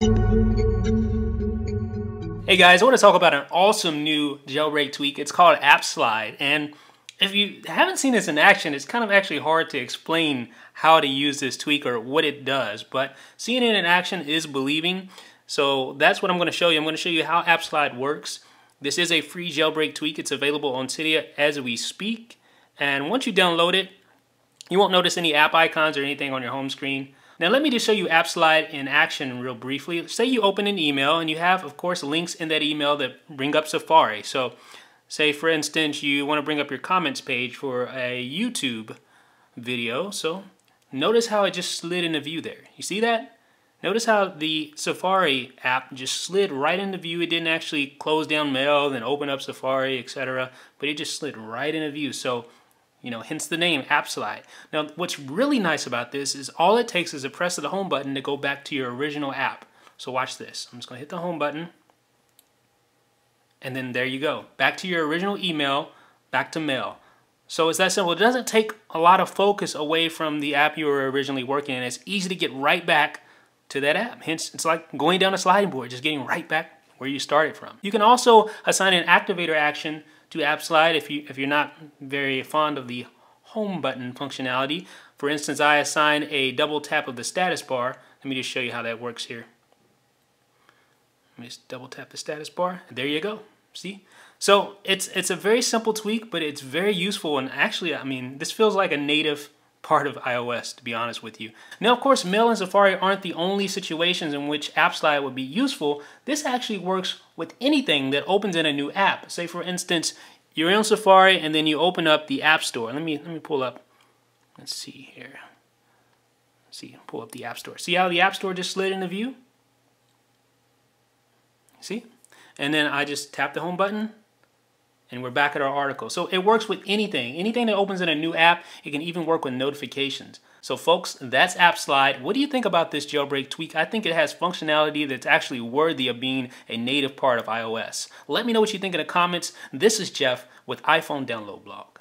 Hey guys, I want to talk about an awesome new jailbreak tweak. It's called AppSlide, and if you haven't seen this in action, it's kind of actually hard to explain how to use this tweak or what it does, but seeing it in action is believing. So that's what I'm going to show you. I'm going to show you how AppSlide works. This is a free jailbreak tweak. It's available on Cydia as we speak. And once you download it, you won't notice any app icons or anything on your home screen. Now let me just show you AppSlide in action real briefly. Say you open an email and you have, of course, links in that email that bring up Safari. So say, for instance, you want to bring up your comments page for a YouTube video. So notice how it just slid into view there. You see that? Notice how the Safari app just slid right into view. It didn't actually close down mail, then open up Safari, etc. But it just slid right into view. So you know, hence the name AppSlide. Now, what's really nice about this is all it takes is a press of the home button to go back to your original app. So watch this. I'm just going to hit the home button. And then there you go. Back to your original email, back to mail. So it's that simple. It doesn't take a lot of focus away from the app you were originally working in. It's easy to get right back to that app. Hence, it's like going down a sliding board, just getting right back where you started from. You can also assign an activator action to AppSlide if, you, if you're not very fond of the home button functionality. For instance, I assign a double tap of the status bar. Let me just show you how that works here. Let me just double tap the status bar. There you go. See? So it's, it's a very simple tweak, but it's very useful. And actually, I mean, this feels like a native part of iOS, to be honest with you. Now, of course, Mail and Safari aren't the only situations in which AppSlide would be useful. This actually works with anything that opens in a new app. Say, for instance, you're in Safari and then you open up the App Store. Let me, let me pull up, let's see here. Let's see, pull up the App Store. See how the App Store just slid into view? See? And then I just tap the home button and we're back at our article. So it works with anything. Anything that opens in a new app, it can even work with notifications. So folks, that's AppSlide. What do you think about this jailbreak tweak? I think it has functionality that's actually worthy of being a native part of iOS. Let me know what you think in the comments. This is Jeff with iPhone Download Blog.